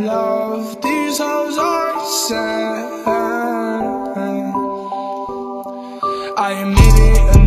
love. These hoes are sad. I admit it,